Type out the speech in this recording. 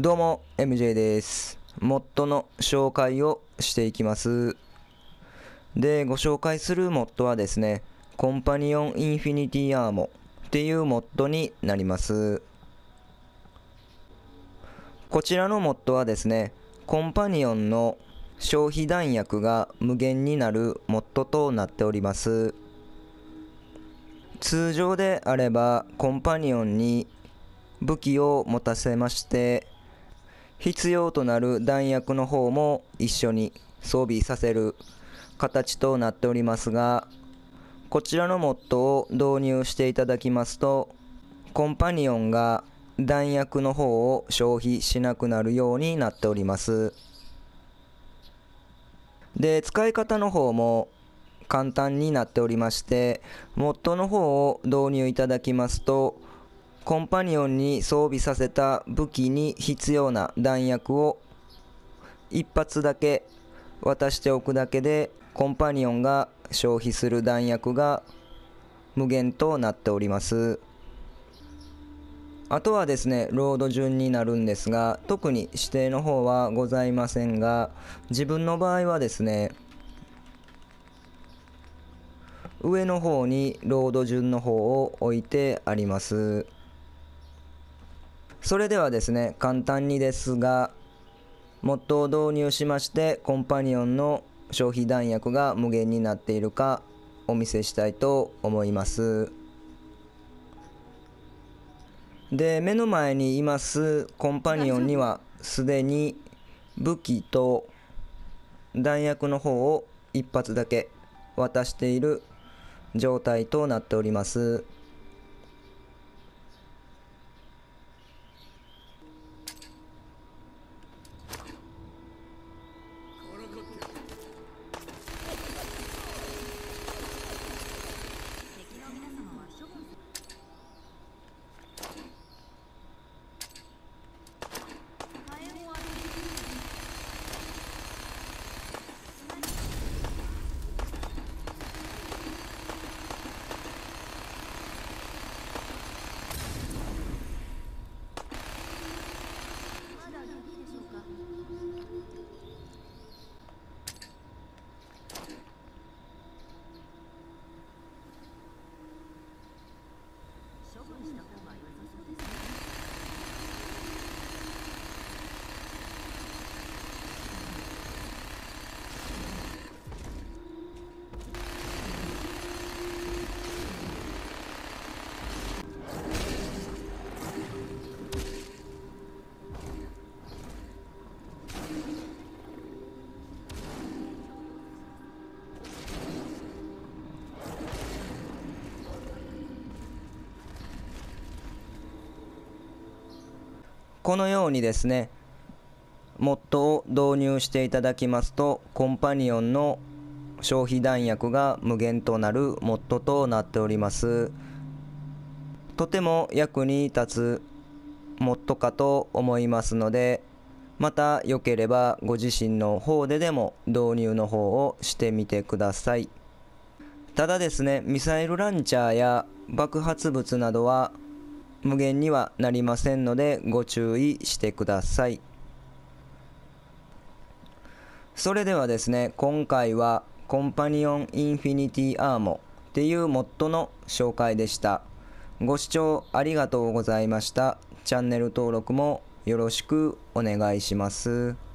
どうも MJ です。モッドの紹介をしていきます。で、ご紹介するモッドはですね、コンパニオンインフィニティアーモっていうモッドになります。こちらのモッドはですね、コンパニオンの消費弾薬が無限になるモッドとなっております。通常であればコンパニオンに武器を持たせまして必要となる弾薬の方も一緒に装備させる形となっておりますがこちらのモッドを導入していただきますとコンパニオンが弾薬の方を消費しなくなるようになっております。で使い方の方も簡単になっておりましてモッドの方を導入いただきますとコンパニオンに装備させた武器に必要な弾薬を一発だけ渡しておくだけでコンパニオンが消費する弾薬が無限となっております。あとはですねロード順になるんですが特に指定の方はございませんが自分の場合はですね上の方にロード順の方を置いてあります。それではですね簡単にですがモッドを導入しましてコンパニオンの消費弾薬が無限になっているかお見せしたいと思います。で目の前にいますコンパニオンにはすでに武器と弾薬の方を一発だけ渡している状態となっております。このようにですねモッドを導入していただきますとコンパニオンの消費弾薬が無限となるモッドとなっております。とても役に立つモッドかと思いますのでまた良ければご自身の方ででも導入の方をしてみてください。ただですねミサイルランチャーや爆発物などは無限にはなりませんのでご注意してください。それではですね今回はコンパニオンインフィニティアーモっていうモッドの紹介でした。ご視聴ありがとうございました。チャンネル登録もよろしくお願いします。